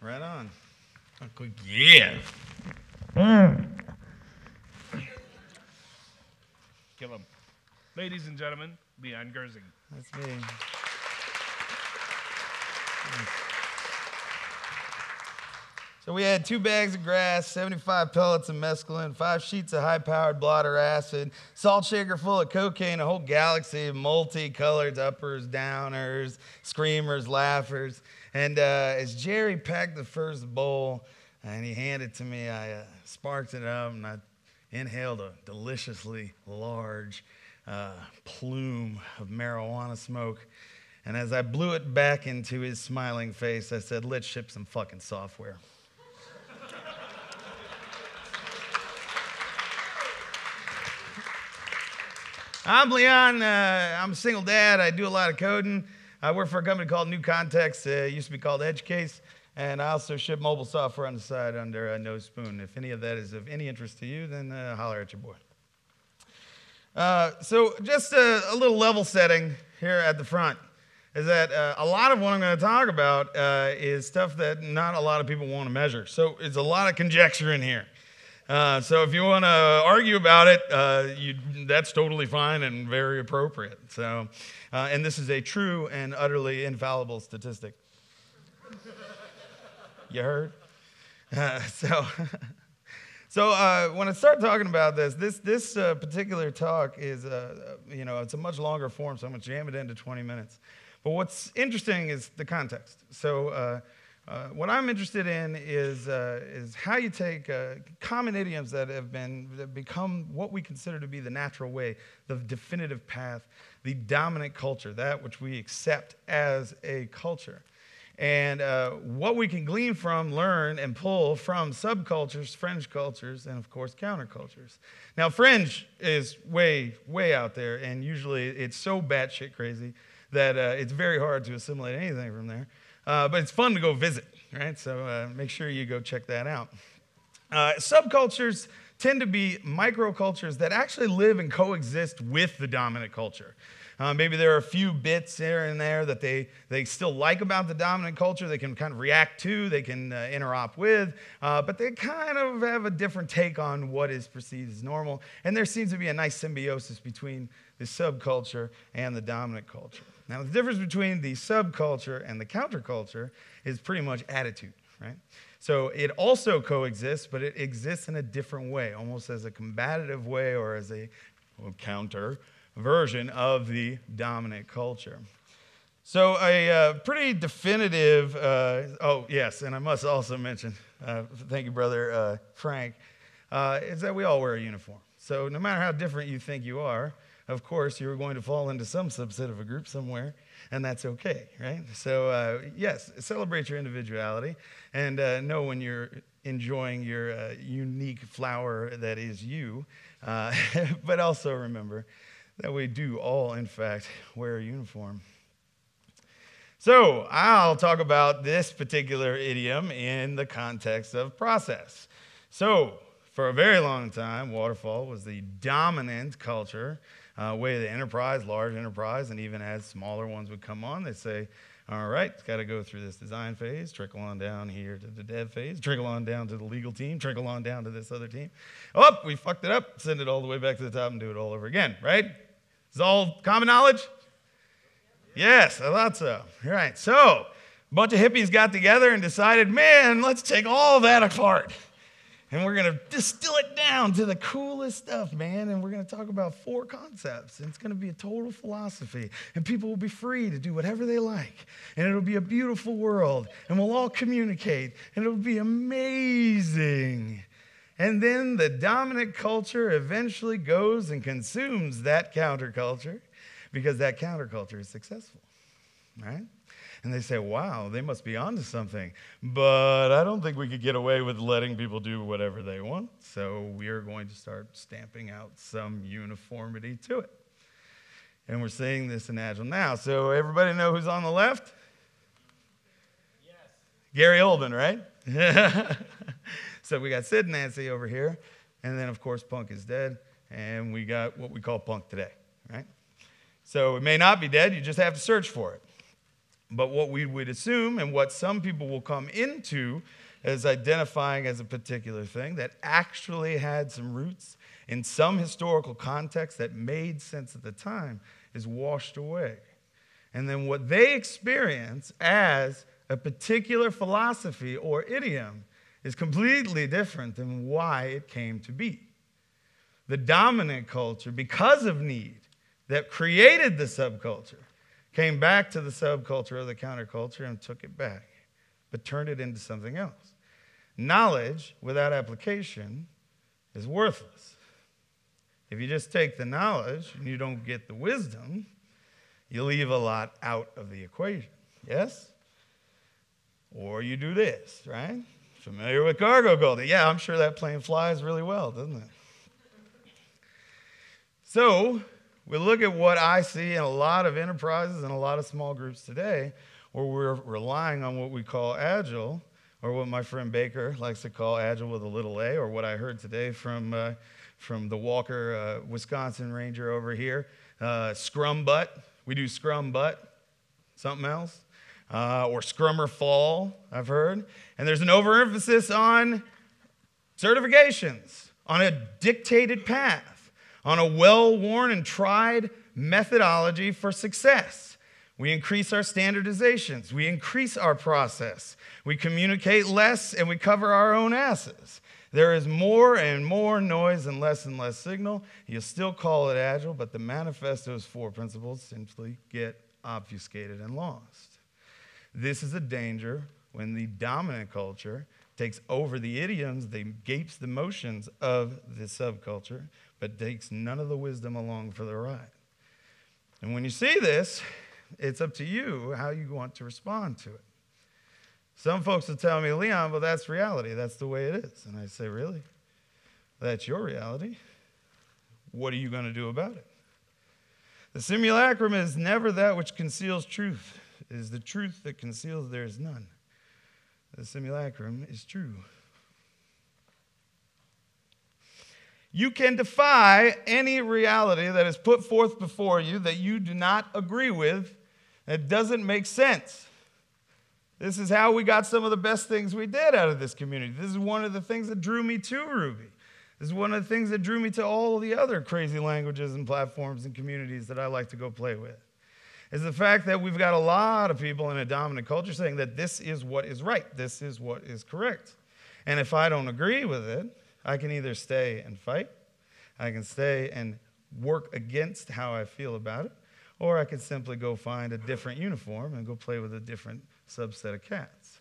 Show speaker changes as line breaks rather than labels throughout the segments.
Right on. Yeah. Mm.
Kill him. Ladies and gentlemen, Leon Gersing.
That's me. So we had two bags of grass, 75 pellets of mescaline, five sheets of high-powered blotter acid, salt shaker full of cocaine, a whole galaxy of multicolored uppers, downers, screamers, laughers. And uh, as Jerry packed the first bowl and he handed it to me, I uh, sparked it up and I inhaled a deliciously large uh, plume of marijuana smoke. And as I blew it back into his smiling face, I said, Let's ship some fucking software. I'm Leon. Uh, I'm a single dad. I do a lot of coding. I work for a company called New Context. Uh, it used to be called EdgeCase. And I also ship mobile software on the side under uh, No Spoon. If any of that is of any interest to you, then uh, holler at your boy. Uh, so, just a, a, little level setting here at the front is that uh, a lot of what I'm going to talk about uh, is stuff that not a lot of people want to measure. So, it's a lot of conjecture in here. Uh, so if you want to argue about it, uh, you, that's totally fine and very appropriate. So, uh, and this is a true and utterly infallible statistic. you heard? Uh, so, so uh, when I start talking about this, this this uh, particular talk is, you know, it's a much longer form, so I'm going to jam it into 20 minutes. But what's interesting is the context. So uh, what I'm interested in is, uh, is how you take uh, common idioms that have been that become what we consider to be the natural way, the definitive path, the dominant culture, that which we accept as a culture, and uh, what we can glean from, learn, and pull from subcultures, fringe cultures, and of course countercultures. Now, fringe is way, way out there, and usually it's so batshit crazy that uh, it's very hard to assimilate anything from there. Uh, but it's fun to go visit, right? So uh, make sure you go check that out. Uh, subcultures tend to be microcultures that actually live and coexist with the dominant culture. Uh, maybe there are a few bits here and there that they, they still like about the dominant culture, they can kind of react to, they can uh, interop with, uh, but they kind of have a different take on what is perceived as normal. And there seems to be a nice symbiosis between the subculture and the dominant culture. Now, the difference between the subculture and the counterculture is pretty much attitude, right? So it also coexists, but it exists in a different way, almost as a combative way or as a well, counter version of the dominant culture. So, a uh, pretty definitive, uh, oh, yes, and I must also mention, uh, thank you, brother uh, Frank, uh, is that we all wear a uniform. So, no matter how different you think you are, of course, you're going to fall into some subset of a group somewhere, and that's okay, right? So, uh, yes, celebrate your individuality and uh, know when you're enjoying your uh, unique flower that is you. Uh, but also remember that we do all, in fact, wear a uniform. So, I'll talk about this particular idiom in the context of process. So, for a very long time, waterfall was the dominant culture uh, way the enterprise, large enterprise, and even as smaller ones would come on, they say, all right, it's got to go through this design phase, trickle on down here to the dev phase, trickle on down to the legal team, trickle on down to this other team. Oh, we fucked it up, send it all the way back to the top and do it all over again, right? Is all common knowledge? Yes, I thought so. All right, so a bunch of hippies got together and decided, man, let's take all that apart. And we're going to distill it down to the coolest stuff, man. And we're going to talk about four concepts. And it's going to be a total philosophy. And people will be free to do whatever they like. And it'll be a beautiful world. And we'll all communicate. And it'll be amazing. And then the dominant culture eventually goes and consumes that counterculture because that counterculture is successful, right? And they say, wow, they must be onto something. But I don't think we could get away with letting people do whatever they want. So we are going to start stamping out some uniformity to it. And we're seeing this in Agile now. So everybody know who's on the left? Yes. Gary Oldman, right? so we got Sid and Nancy over here. And then, of course, Punk is dead. And we got what we call Punk today, right? So it may not be dead, you just have to search for it. But what we would assume, and what some people will come into as identifying as a particular thing that actually had some roots in some historical context that made sense at the time, is washed away. And then what they experience as a particular philosophy or idiom is completely different than why it came to be. The dominant culture, because of need, that created the subculture, came back to the subculture of the counterculture and took it back, but turned it into something else. Knowledge without application is worthless. If you just take the knowledge and you don't get the wisdom, you leave a lot out of the equation. Yes? Or you do this, right? Familiar with cargo culture? Yeah, I'm sure that plane flies really well, doesn't it? So, we look at what I see in a lot of enterprises and a lot of small groups today, where we're relying on what we call agile, or what my friend Baker likes to call agile with a little a, or what I heard today from, uh, from the Walker, uh, Wisconsin Ranger over here, uh, ScrumBut. We do ScrumBut, something else uh, or Scrummerfall, I've heard. And there's an overemphasis on certifications, on a dictated path, on a well worn and tried methodology for success. We increase our standardizations, we increase our process, we communicate less, and we cover our own asses. There is more and more noise and less and less signal. You still call it agile, but the manifesto's four principles simply get obfuscated and lost. This is a danger when the dominant culture takes over the idioms, they gapes the motions of the subculture, but takes none of the wisdom along for the ride. And when you see this, it's up to you how you want to respond to it. Some folks will tell me, Leon, but that's reality. That's the way it is. And I say, really? That's your reality. What are you going to do about it? The simulacrum is never that which conceals truth is the truth that conceals there is none. The simulacrum is true. You can defy any reality that is put forth before you that you do not agree with, that doesn't make sense. This is how we got some of the best things we did out of this community. This is one of the things that drew me to Ruby. This is one of the things that drew me to all the other crazy languages and platforms and communities that I like to go play with is the fact that we've got a lot of people in a dominant culture saying that this is what is right, this is what is correct. And if I don't agree with it, I can either stay and fight, I can stay and work against how I feel about it, or I can simply go find a different uniform and go play with a different subset of cats.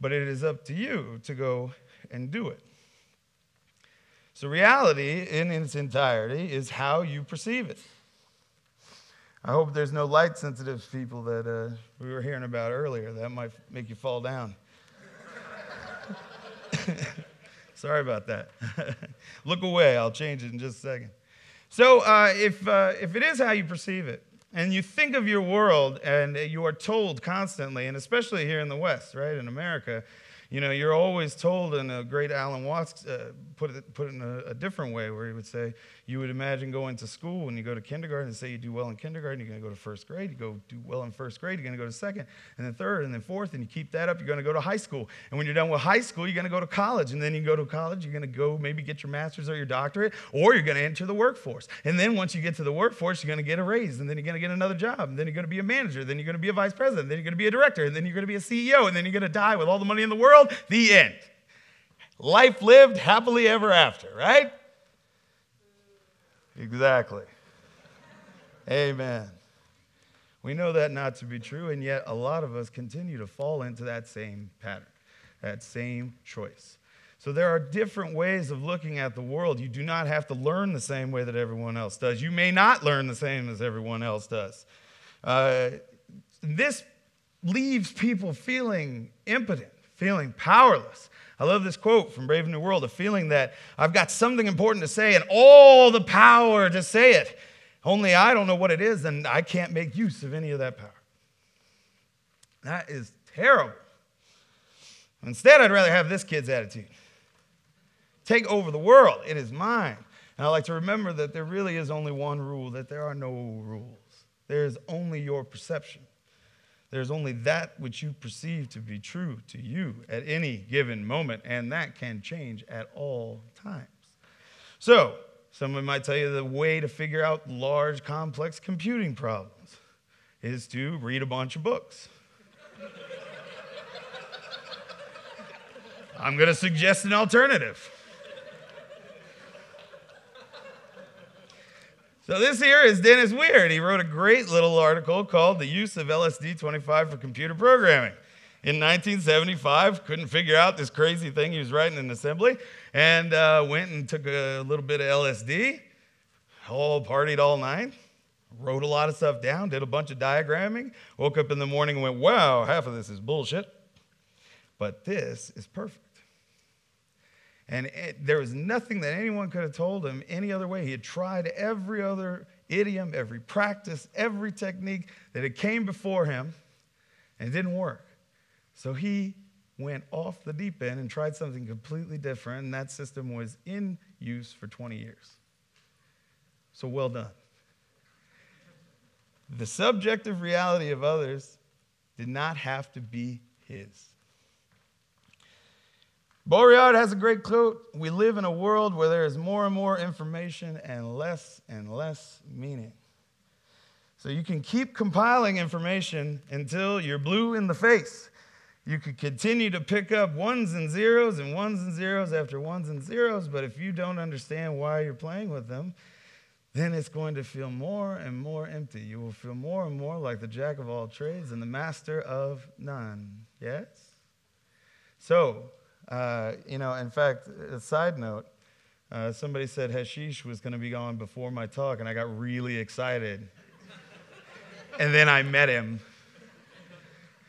But it is up to you to go and do it. So, reality in its entirety is how you perceive it. I hope there's no light sensitive people that uh, we were hearing about earlier. That might make you fall down. Sorry about that. Look away. I'll change it in just a second. So, uh, if, uh, if it is how you perceive it, and you think of your world, and you are told constantly, and especially here in the West, right, in America, you know, you're always told, and a great Alan Watts uh, put it, put it in a, a, different way, where he would say, you would imagine going to school when you go to kindergarten and say you do well in kindergarten, you're going to go to first grade, you go do well in first grade, you're going to go to second, and then third, and then fourth, and you keep that up, you're going to go to high school. And when you're done with high school, you're going to go to college, and then you go to college, you're going to go maybe get your master's or your doctorate, or you're going to enter the workforce. And then once you get to the workforce, you're going to get a raise, and then you're going to get another job, and then you're going to be a manager, then you're going to be a vice president, then you're going to be a director, and then you're going to be a CEO, and then you're going to die with all the money in the world. The end. Life lived happily ever after, right? Exactly. Amen. We know that not to be true, and yet a lot of us continue to fall into that same pattern, that same choice. So there are different ways of looking at the world. You do not have to learn the same way that everyone else does. You may not learn the same as everyone else does. Uh, this leaves people feeling impotent, feeling powerless. I love this quote from Brave New World a feeling that I've got something important to say and all the power to say it. Only I don't know what it is, and I can't make use of any of that power. That is terrible. Instead, I'd rather have this kid's attitude take over the world, it is mine. And I like to remember that there really is only one rule, that there are no rules. There is only your perception. There's only that which you perceive to be true to you at any given moment, and that can change at all times. So, someone might tell you the way to figure out large, complex computing problems is to read a bunch of books. I'm going to suggest an alternative. So this here is Dennis Weir. He wrote a great little article called The Use of LSD 25 for Computer Programming. In 1975, couldn't figure out this crazy thing he was writing in assembly, and uh, went and took a little bit of LSD, all partied all night, wrote a lot of stuff down, did a bunch of diagramming, woke up in the morning and went, wow, half of this is bullshit, but this is perfect. And it, there was nothing that anyone could have told him any other way. He had tried every other idiom, every practice, every technique that had came before him, and it didn't work. So he went off the deep end and tried something completely different, and that system was in use for 20 years. So well done. The subjective reality of others did not have to be his. Baudrillard has a great quote We live in a world where there is more and more information and less and less meaning. So you can keep compiling information until you're blue in the face. You could continue to pick up ones and zeros and ones and zeros after ones and zeros, but if you don't understand why you're playing with them, then it's going to feel more and more empty. You will feel more and more like the jack of all trades and the master of none. Yes? So, uh, you know, in fact, a side note, uh, somebody said hashish was going to be gone before my talk, and I got really excited. and then I met him.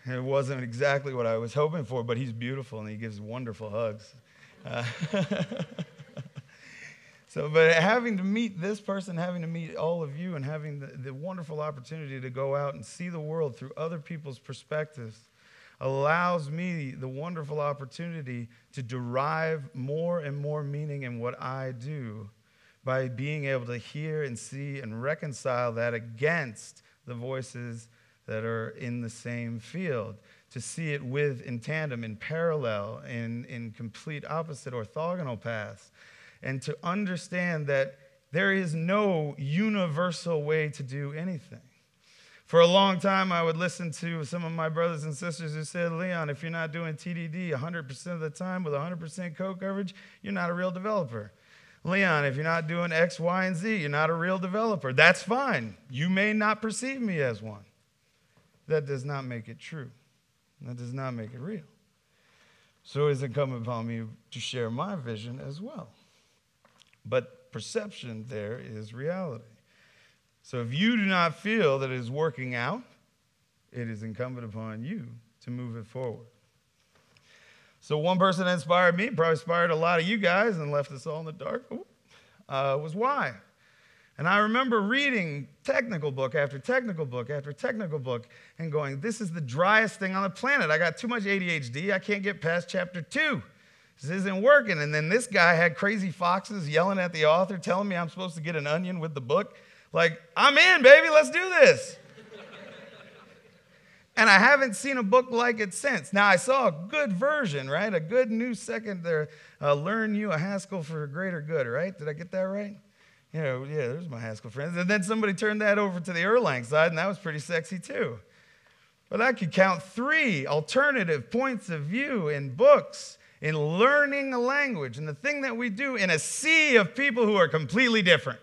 It wasn't exactly what I was hoping for, but he's beautiful and he gives wonderful hugs. Uh, so, but having to meet this person, having to meet all of you, and having the, the wonderful opportunity to go out and see the world through other people's perspectives allows me the wonderful opportunity to derive more and more meaning in what I do by being able to hear and see and reconcile that against the voices that are in the same field. To see it with in tandem, in parallel, in, in complete opposite orthogonal paths. And to understand that there is no universal way to do anything. For a long time, I would listen to some of my brothers and sisters who said, Leon, if you're not doing TDD 100% of the time with 100% code coverage, you're not a real developer. Leon, if you're not doing X, Y, and Z, you're not a real developer. That's fine. You may not perceive me as one. That does not make it true. That does not make it real. So it's incumbent upon me to share my vision as well. But perception there is reality. So if you do not feel that it is working out, it is incumbent upon you to move it forward. So one person that inspired me, probably inspired a lot of you guys and left us all in the dark, uh, was why. And I remember reading technical book after technical book after technical book and going, this is the driest thing on the planet. I got too much ADHD. I can't get past chapter two. This isn't working. And then this guy had crazy foxes yelling at the author, telling me I'm supposed to get an onion with the book. Like, I'm in, baby, let's do this. and I haven't seen a book like it since. Now, I saw a good version, right? A good new second there, uh, Learn You a Haskell for Greater Good, right? Did I get that right? You know, yeah, there's my Haskell friends. And then somebody turned that over to the Erlang side, and that was pretty sexy too. But I could count three alternative points of view in books in learning a language and the thing that we do in a sea of people who are completely different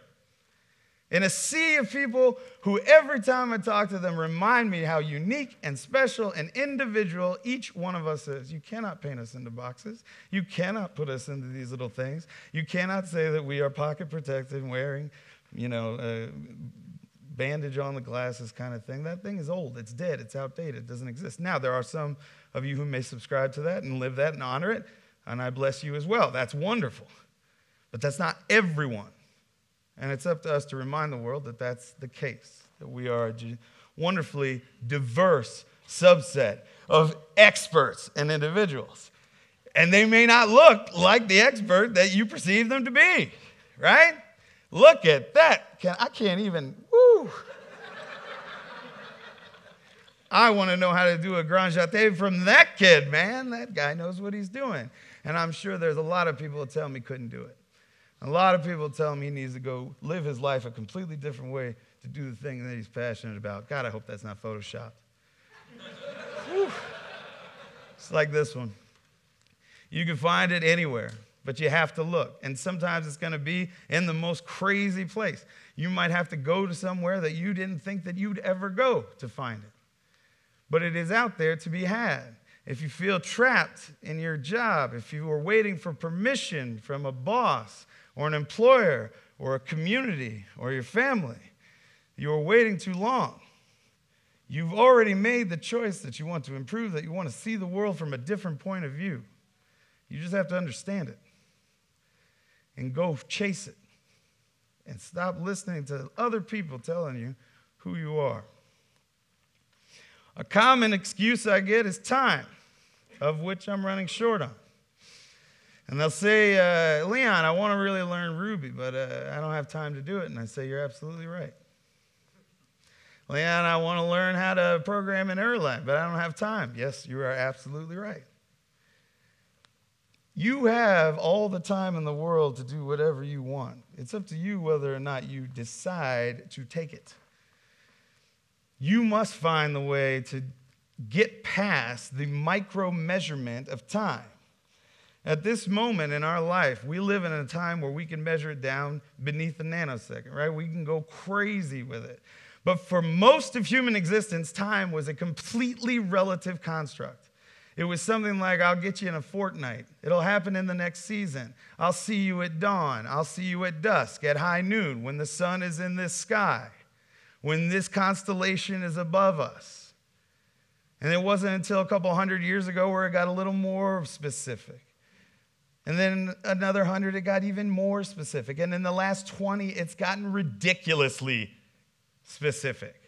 in a sea of people who, every time I talk to them, remind me how unique and special and individual each one of us is. You cannot paint us into boxes. You cannot put us into these little things. You cannot say that we are pocket protected and wearing, you know, a bandage on the glasses kind of thing. That thing is old. It's dead. It's outdated. It doesn't exist. Now, there are some of you who may subscribe to that and live that and honor it, and I bless you as well. That's wonderful. But that's not everyone. And it's up to us to remind the world that that's the case, that we are a wonderfully diverse subset of experts and individuals. And they may not look like the expert that you perceive them to be, right? Look at that. Can, I can't even, woo. I want to know how to do a grand jeté from that kid, man. That guy knows what he's doing. And I'm sure there's a lot of people that tell me couldn't do it. A lot of people tell him he needs to go live his life a completely different way to do the thing that he's passionate about. God, I hope that's not photoshopped. it's like this one. You can find it anywhere, but you have to look. And sometimes it's going to be in the most crazy place. You might have to go to somewhere that you didn't think that you'd ever go to find it. But it is out there to be had. If you feel trapped in your job, if you are waiting for permission from a boss or an employer or a community or your family, you are waiting too long. You've already made the choice that you want to improve, that you want to see the world from a different point of view. You just have to understand it and go chase it and stop listening to other people telling you who you are. A common excuse I get is time, of which I'm running short on. And they'll say, uh, Leon, I want to really learn Ruby, but uh, I don't have time to do it. And I say, You're absolutely right. Leon, I want to learn how to program in Erlang, but I don't have time. Yes, you are absolutely right. You have all the time in the world to do whatever you want. It's up to you whether or not you decide to take it. You must find the way to get past the micro measurement of time. At this moment in our life, we live in a time where we can measure it down beneath a nanosecond, right? We can go crazy with it. But for most of human existence, time was a completely relative construct. It was something like, I'll get you in a fortnight. It'll happen in the next season. I'll see you at dawn. I'll see you at dusk, at high noon, when the sun is in this sky, when this constellation is above us. And it wasn't until a couple hundred years ago where it got a little more specific. And then another hundred, it got even more specific. And in the last 20, it's gotten ridiculously specific.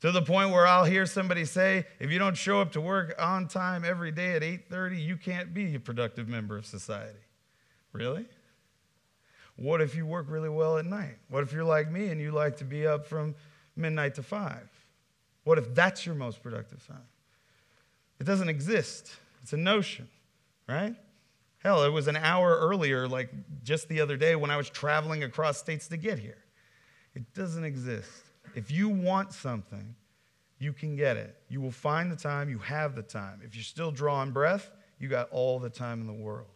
To the point where I'll hear somebody say, if you don't show up to work on time every day at 8:30, you can't be a productive member of society. Really? What if you work really well at night? What if you're like me and you like to be up from midnight to 5? What if that's your most productive time? It doesn't exist. It's a notion, right? Hell, it was an hour earlier, like just the other day when I was traveling across states to get here. It doesn't exist. If you want something, you can get it. You will find the time, you have the time. If you're still drawing breath, you got all the time in the world.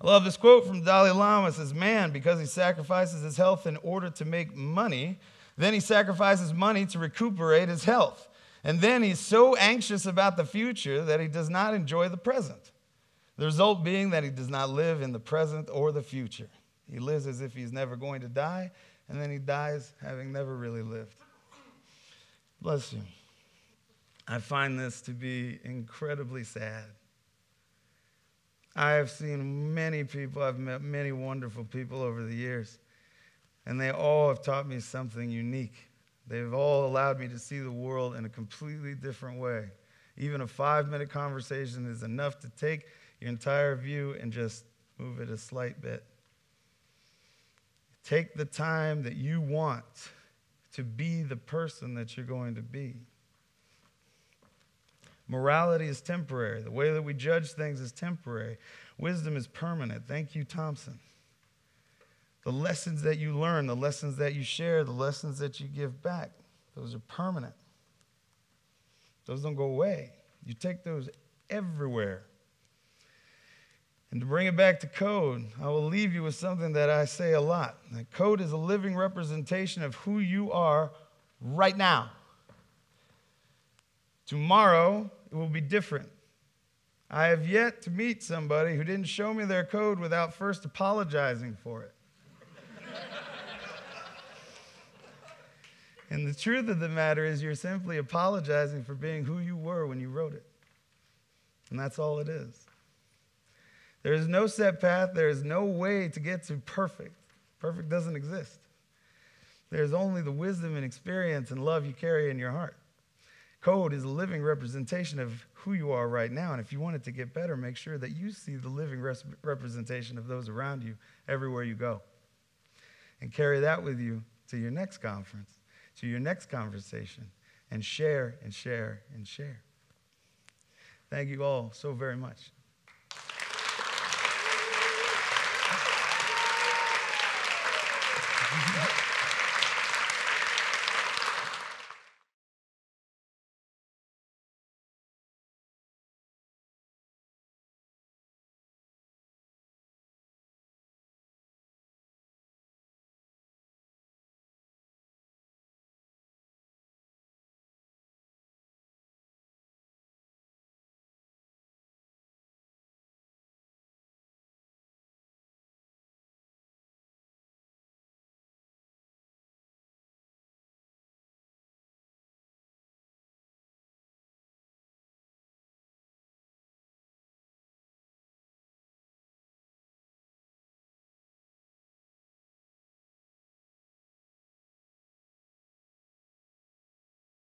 I love this quote from Dalai Lama. It says, Man, because he sacrifices his health in order to make money, then he sacrifices money to recuperate his health. And then he's so anxious about the future that he does not enjoy the present. The result being that he does not live in the present or the future. He lives as if he's never going to die, and then he dies having never really lived. Bless you. I find this to be incredibly sad. I have seen many people, I've met many wonderful people over the years, and they all have taught me something unique. They've all allowed me to see the world in a completely different way. Even a five minute conversation is enough to take your entire view and just move it a slight bit. Take the time that you want to be the person that you're going to be. Morality is temporary. The way that we judge things is temporary. Wisdom is permanent. Thank you, Thompson. The lessons that you learn, the lessons that you share, the lessons that you give back, those are permanent. Those don't go away. You take those everywhere. And to bring it back to code, I will leave you with something that I say a lot. That code is a living representation of who you are right now. Tomorrow, it will be different. I have yet to meet somebody who didn't show me their code without first apologizing for it. And the truth of the matter is, you're simply apologizing for being who you were when you wrote it. And that's all it is. There is no set path, there is no way to get to perfect. Perfect doesn't exist. There's only the wisdom and experience and love you carry in your heart. Code is a living representation of who you are right now. And if you want it to get better, make sure that you see the living res- representation of those around you everywhere you go. And carry that with you to your next conference. To your next conversation and share and share and share. Thank you all so very much.